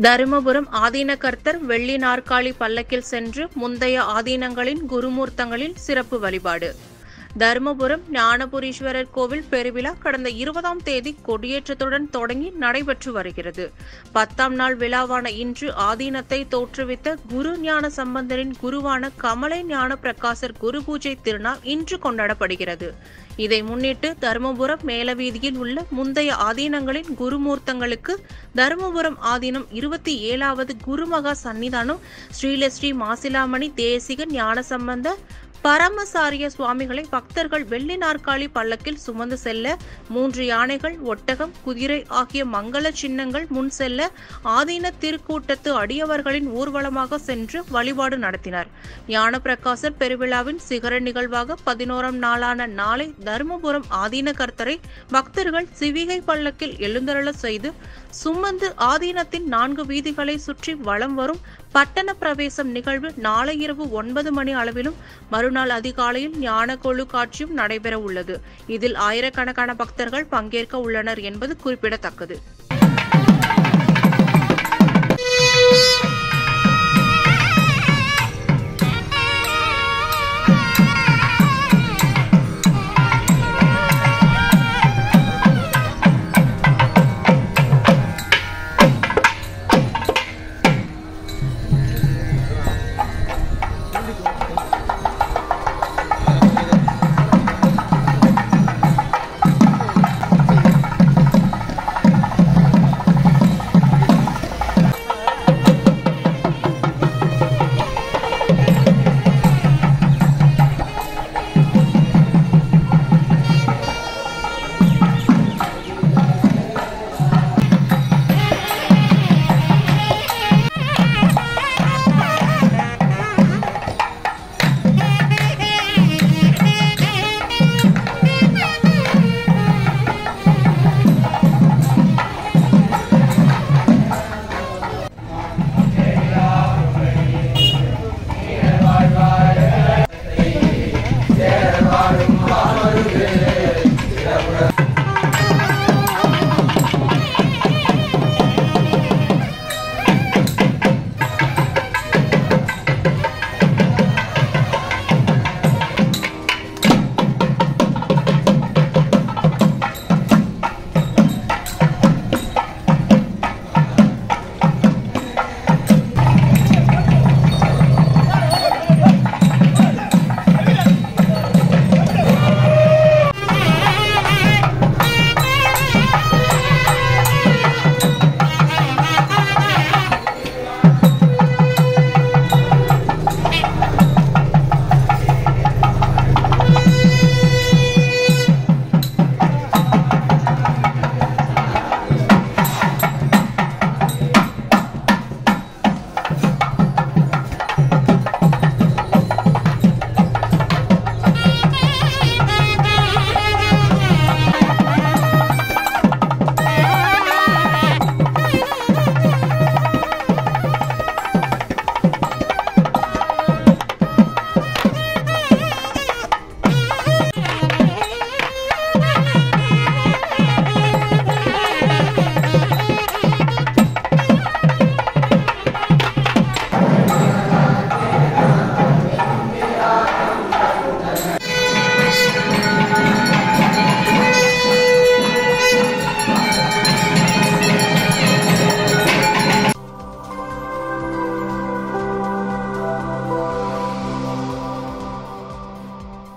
தருமபுரம் ஆதீனகர்த்தர் வெள்ளி நாற்காலி பல்லக்கில் சென்று முந்தைய ஆதீனங்களின் குருமூர்த்தங்களில் சிறப்பு வழிபாடு. தருமபுரம் ஞானபுரீஸ்வரர் கோவில் பெருவிழா கடந்த இருபதாம் தேதி கொடியேற்றத்துடன் தொடங்கி நடைபெற்று வருகிறது. பத்தாம் நாள் விழாவான இன்று ஆதீனத்தை தோற்றுவித்த குரு ஞான சம்பந்தரின் குருவான கமலை ஞான பிரகாசர் குரு பூஜை திருநாள் இன்று கொண்டாடப்படுகிறது. இதை முன்னிட்டு தருமபுரம் மேலவீதியில் உள்ள முந்தைய ஆதீனங்களின் குருமூர்த்தங்களுக்கு தருமபுரம் ஆதீனம் இருபத்தி ஏழாவது குருமகா சன்னிதானம் ஸ்ரீலஸ்ரீ மாசிலாமணி தேசிக ஞானசம்பந்த பரமசாரிய சுவாமிகளை பக்தர்கள் வெள்ளி நாற்காலி பல்லக்கில் சுமந்து செல்ல மூன்று யானைகள் ஒட்டகம் குதிரை ஆகிய மங்கள சின்னங்கள் முன் செல்ல ஆதீன திருக்கூட்டத்து அடியவர்களின் ஊர்வலமாக சென்று வழிபாடு நடத்தினர். ஞானப்பிரகாசர் பெருவிழாவின் சிகர நிகழ்வாக பதினோராம் நாளான நாளை தருமபுரம் ஆதீன கர்த்தரை பக்தர்கள் சிவிகை பல்லக்கில் எழுந்தருள செய்து சுமந்து ஆதீனத்தின் நான்கு வீதிகளை சுற்றி வலம் வரும் பட்டண பிரவேசம் நிகழ்வு நாளை இரவு ஒன்பது மணி அளவிலும் மறு மறுநாள் அதிகாலையில் ஞான கொழு காட்சியும் நடைபெற உள்ளது இதில் ஆயிரக்கணக்கான பக்தர்கள் பங்கேற்க உள்ளனர் என்பது குறிப்பிடத்தக்கது.